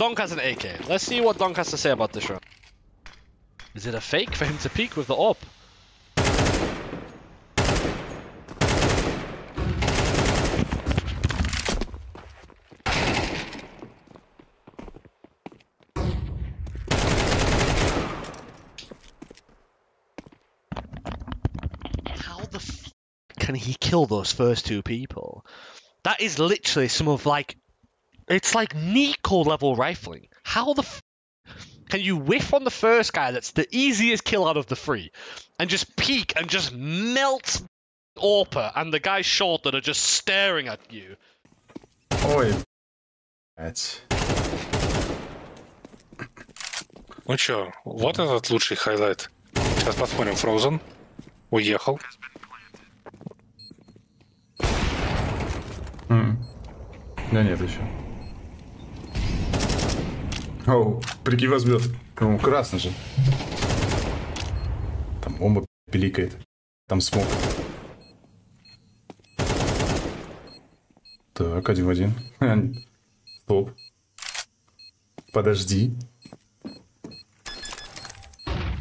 Donk has an AK. Let's see what Donk has to say about this round. Is it a fake for him to peek with the AWP? How the f can he kill those first two people? That is literally some of like, it's like NiKo level rifling. How the f- can you whiff on the first guy that's the easiest kill out of the three and just peek and just melt Orpa and the guys short that are just staring at you? Oh, That's... Ну чё, вот этот лучший хайлайт. Сейчас посмотрим, Frozen уехал. Mm. Да нет еще. Оу, прикинь, возьмет. Ну, красный же. Там бомба пиликает. Там смог. Так, один в один. Стоп. Подожди.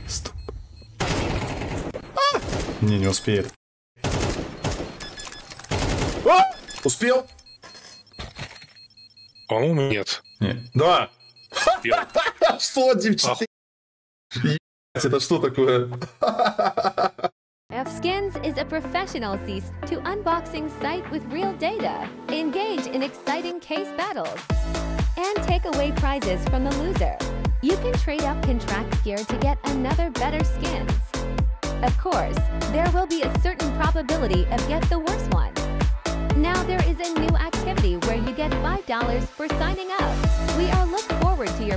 Стоп. А! Не, не успеет. А! Успел? По-моему, нет. Не. Да. Успел. Что, девчонки? Ебать, это что такое? F Skins is a professional cease to unboxing site with real data. Engage in exciting case battles and take away prizes from the loser. You can trade up contract gear to get another better skins. Of course, there will be a certain probability of get the worst one. Now there is a new activity where you get $5 for signing up.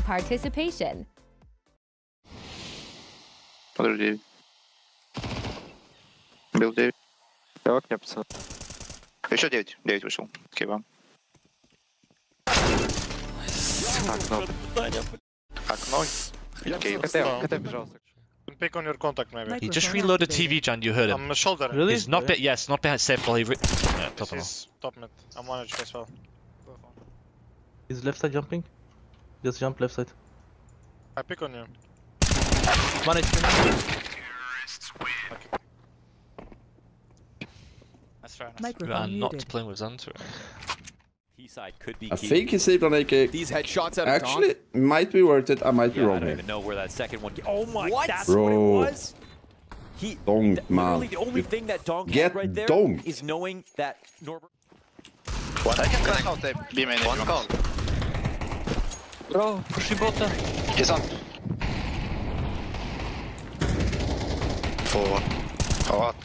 participation. Подожди. Бил 9. Я в окне, пацаны. Еще 9. 9 вышел. Окей, вам. Окно. Окно. Окей. КТ, КТ бежал. Pick on your contact maybe. He just reloaded TV, Jan. You heard him. I'm shoulder. Really? He's not. Be- yes, not behind safe ball. He re- yeah, This top is top mid. I'm one HP as well. He's left side jumping. Just jump left side. I pick on you. One HP. That's fair enough. We Microphone are not muted. playing with Xantur. side could be I key. think he saved on AK. These headshots out of Actually, might be worth it. I might be yeah, I wrong don't here. even know where that second one. Oh my! What? That's Bro. what it was. He Donk, th- man. the only thing that Donk Get had right there donked. is knowing that Norbert. One. I can crack out the B main. One call. Bro, pushing bota. He's on. Four. What?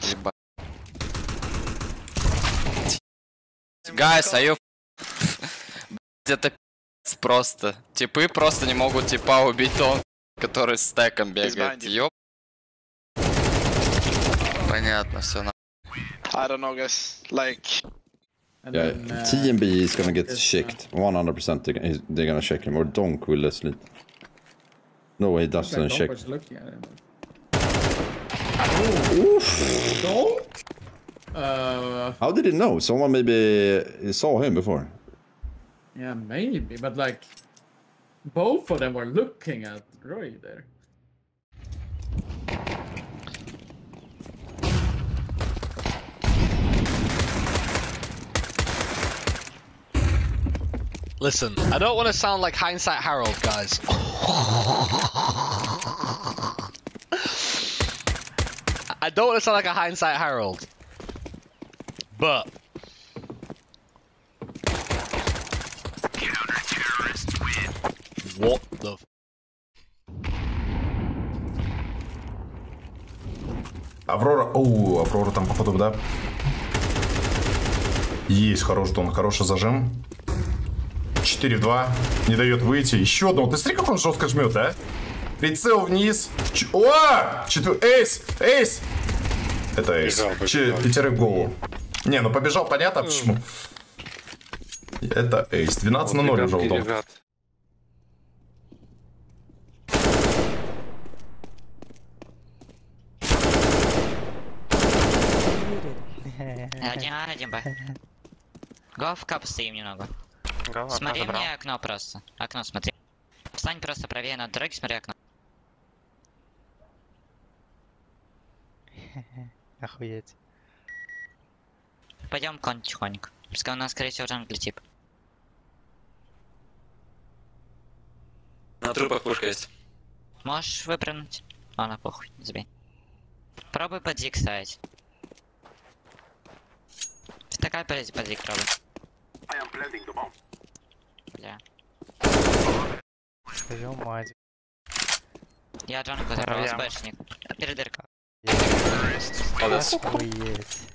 Guys, are you... Это пи***ц просто. Типы просто не могут типа убить он, который с стеком бегает. Ёп. Понятно, все на... I don't know guys. Like. Yeah, TMB is gonna get checked. 100% they're, gonna- they're gonna check him. Or Donk will uh, sleep. No way, he doesn't check. Uh, How did he know? Someone maybe saw him before. yeah, maybe, but like, both of them were looking at Roy there. Listen, I don't want to sound like hindsight Harold, guys. I don't want to sound like a hindsight Harold, but what the? F- Аврора. Оу, Аврора там походу, да? Есть хороший тон, хороший зажим. 4 в 2. Не дает выйти. Еще одного. Ты смотри, как он жестко жмет, а? Прицел вниз. Ч- О! Четвер... Эйс! Эйс! Это эйс. Пятерых голову. Не, ну побежал, понятно почему. Это эйс. 12 на 0 уже ребят. Один один. Го в кап стоим немного. Go, Смотри окно забрал. мне окно просто. Окно смотри. Стань просто правее на дороге, смотри окно. Охуеть. Пойдем кон тихонько. Пускай у нас, скорее всего, джангли тип. На трупах пушка есть. Можешь выпрыгнуть? Ладно, похуй, забей. Пробуй под зиг ставить. Такая под под зиг пробуй. Бля. Твою мать. Я джангл закрыл, СБшник. Перед дыркой. Охуеть.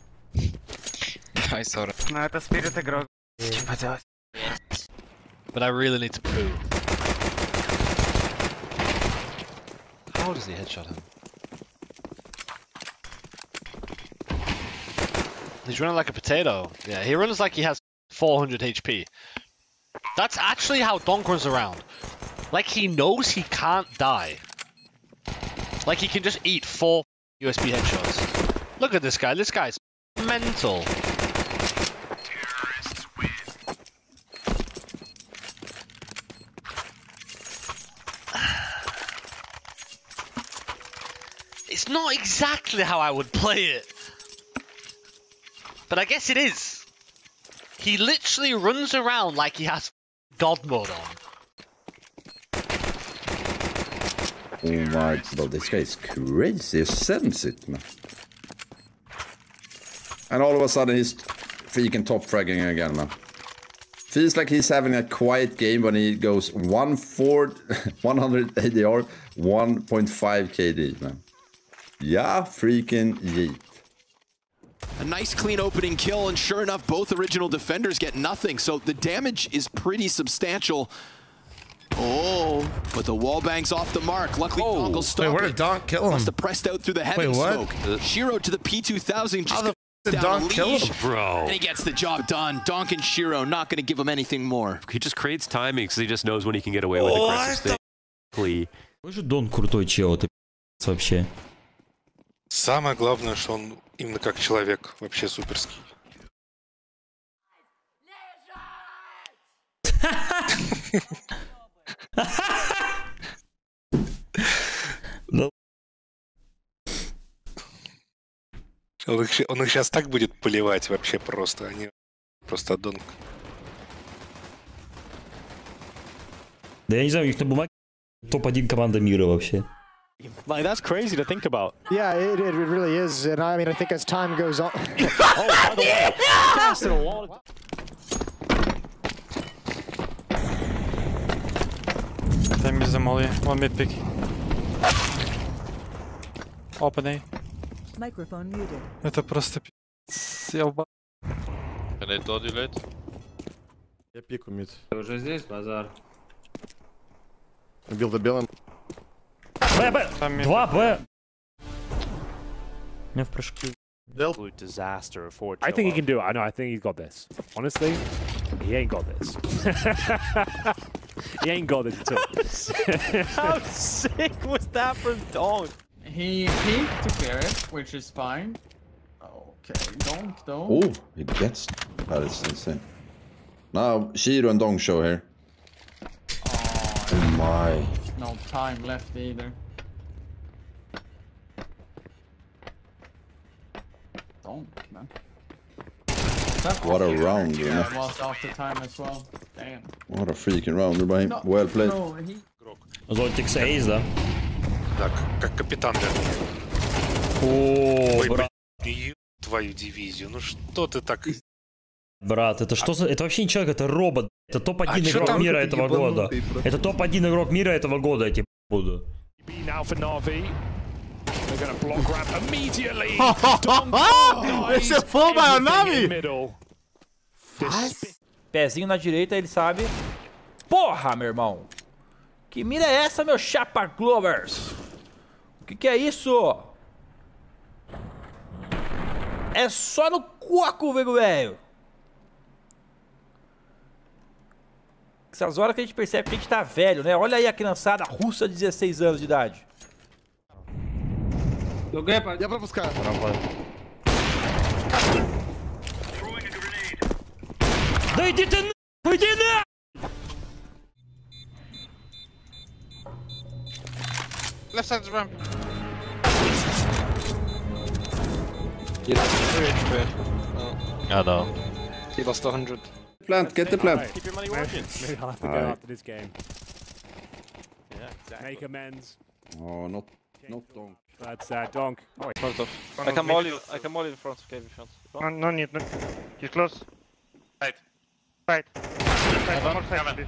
Ай, сори. Ну это спирит игрок. Что поделать? But I really need to poo. How does he headshot him? He's running like a potato. Yeah, he runs like he has 400 HP. That's actually how Donk runs around. Like he knows he can't die. Like he can just eat four USP headshots. Look at this guy. This guy's mental. It's not exactly how I would play it. But I guess it is. He literally runs around like he has Mode on. Oh my god, this guy is crazy. Sense it, man. And all of a sudden he's freaking top fragging again, man. Feels like he's having a quiet game when he goes 1 4 100 ADR, 1.5 KD, man. Yeah, freaking yeet. A nice clean opening kill, and sure enough, both original defenders get nothing, so the damage is pretty substantial. Oh, but the wall bangs off the mark. Luckily, Oh, Dongle wait, stopped where it. did Donk kill him? Must have pressed out through the heavy Wait, what? smoke. Shiro to the P2000 just How the goes did down Donk a kill leash, him? Bro. And he gets the job done. Donk and Shiro not going to give him anything more. He just creates timing because he just knows when he can get away with aggressive stuff. Plea. Какой же Дон крутой чел, ты пи***ц вообще. Самое главное, что он именно как человек вообще суперский. Он их, он их сейчас так будет поливать вообще просто. Они просто донг. Да я не знаю, у них на бумаге топ-1 команда мира вообще. Like that's crazy to think about. Yeah, it, it really is, and I mean, I think as time goes on. oh, by the way, passed it a long. Them is the molly. One mid pick. Open A. Microphone muted. Это просто пи***ц. Я уба- Can I told you late? Я пику мид. Ты уже здесь, базар? Убил за белым. Б, Б! 2 Б! Не в прыжки. I think he can do it. I know. I think he's got this. Honestly, he ain't got this. he ain't got this at all. How sick was that from Donk? He peeked to clear it, which is fine. Okay, Donk, Donk. Oh, he gets. That is insane. Now, Shiro and Donk show here. Oh, oh my No time left either. Donk, man. What a round, you know. Was after time as well. Damn. What a freaking round by him. No, Well played. No, he... Зонтикс Эйс, да? Так, как капитан, да. О, Ой, блин, твою дивизию. Ну что ты так... Брат, это что за... Это вообще не человек, это робот. Это топ-1 А чё игрок там мира какой-то этого года. ебанутый просто? Это топ-1 игрок мира этого года, я тебе буду. now for Navi. They're going to block ramp immediately. Esse é full by Navi? Middle. Pezinho na direita, ele sabe. Porra, meu irmão! Que mira é essa, meu chapa Glovers? O que, que é isso? É só no coco, velho, Essas horas que a gente percebe que a gente tá velho, né? Olha aí a criançada russa de 16 anos de idade. Eu ganhei, pai. Dá pra buscar. Não, pai. They didn't... We didn't... Left side ramp. Yes, very good. Oh. I know. He lost 100. Get the plant, get the plant. Keep your money working. Maybe I'll have to go Alright. after this game. Yeah, exactly. Make amends. Oh, not, not donk. That's uh, Donk. Oh, wait. Sort of. I can maul you. I can maul you in front of cave if you want. No, no need. No. He's close. One more side. please.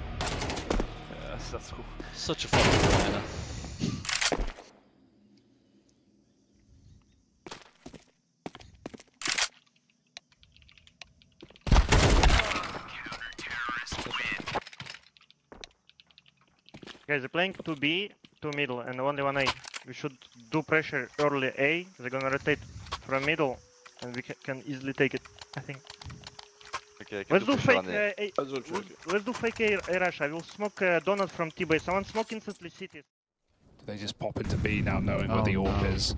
Yes, that's cool. Such a fucking miner. Guys, they're playing 2B, 2 middle, and only 1A. We should do pressure early A. They're gonna rotate from middle, and we ca can easily take it, I think. Okay, I can Let's do push fake uh, A. A. Let's do let's- Let's do fake A, A rush. I will smoke uh, donut from T base. Someone smoke instantly city. They just pop into B now, knowing Oh, where the no. Is.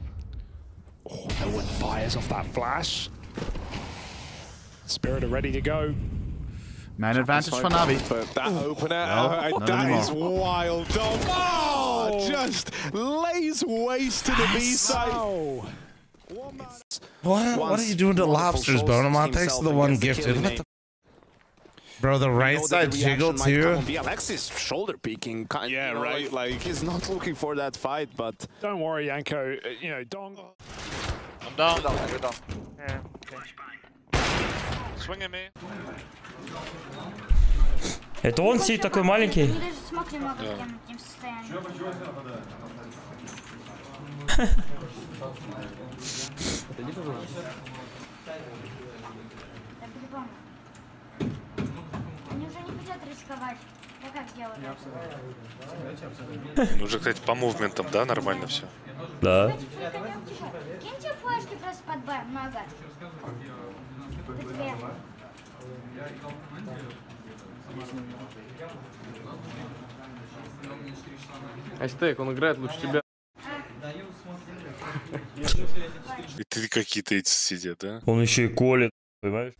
Oh, no one fires off that flash. Spirit are ready to go. Man advantage for Navi. But that opener, No, uh, that anymore. is wild. Dog. Oh, just lays waste to the B side. What? What are you doing to lobsters, Bonamonte's the one gifted. What the Bro, the right side jiggle too. Alexis shoulder peeking, kind Yeah, you know, right. Like, like he's not looking for that fight, but Don't worry, Yanko. Uh, You know, Dong. I'm down. Go down, go down. Yeah, okay. Это он сидит такой маленький? Ну уже, кстати, по мувментам, да, нормально все? Да. Киньте флешки просто под Б, много. Айстек, он играет лучше тебя. И ты какие-то эти сидят, да? Он еще и колет, понимаешь?